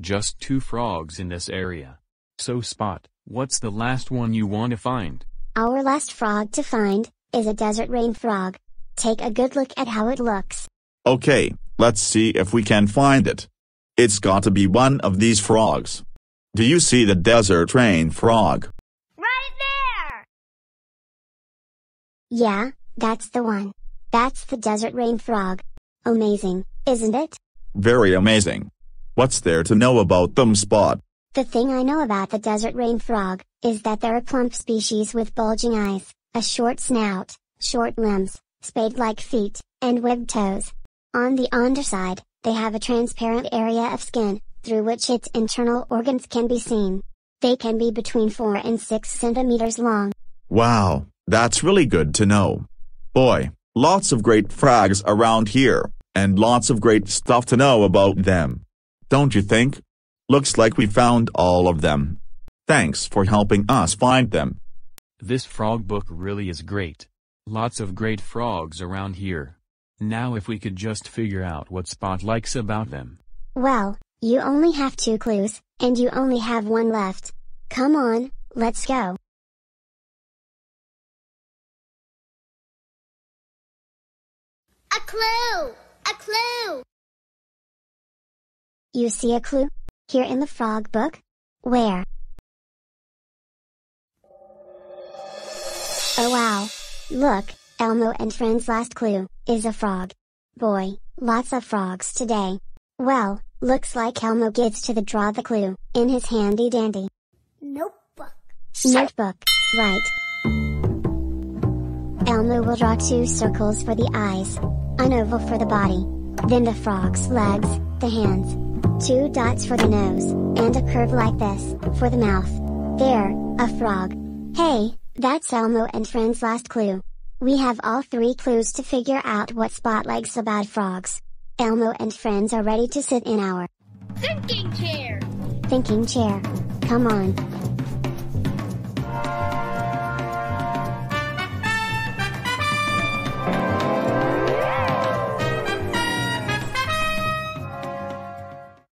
Just two frogs in this area. So Spot, what's the last one you want to find? Our last frog to find is a desert rain frog. Take a good look at how it looks. Okay, let's see if we can find it. It's got to be one of these frogs. Do you see the desert rain frog? Right there! Yeah, that's the one. That's the desert rain frog. Amazing, isn't it? Very amazing. What's there to know about them, Spot? The thing I know about the desert rain frog is that they're a plump species with bulging eyes, a short snout, short limbs, spade-like feet, and webbed toes. On the underside, they have a transparent area of skin, through which its internal organs can be seen. They can be between 4 and 6 centimeters long. Wow, that's really good to know. Boy, lots of great frags around here, and lots of great stuff to know about them. Don't you think? Looks like we found all of them. Thanks for helping us find them. This frog book really is great. Lots of great frogs around here. Now if we could just figure out what Spot likes about them. Well, you only have two clues, and you only have one left. Come on, let's go. A clue! A clue! You see a clue? Here in the frog book? Where? Oh wow! Look, Elmo and Friends' last clue is a frog. Boy, lots of frogs today. Well, looks like Elmo gives to the draw the clue in his handy dandy Notebook. notebook, right? Elmo will draw two circles for the eyes, an oval for the body, then the frog's legs, the hands, two dots for the nose, and a curve like this for the mouth. There, a frog. Hey, that's Elmo and Friends' last clue. We have all three clues to figure out what Spot likes about frogs. Elmo and Friends are ready to sit in our Thinking chair! thinking chair. Come on,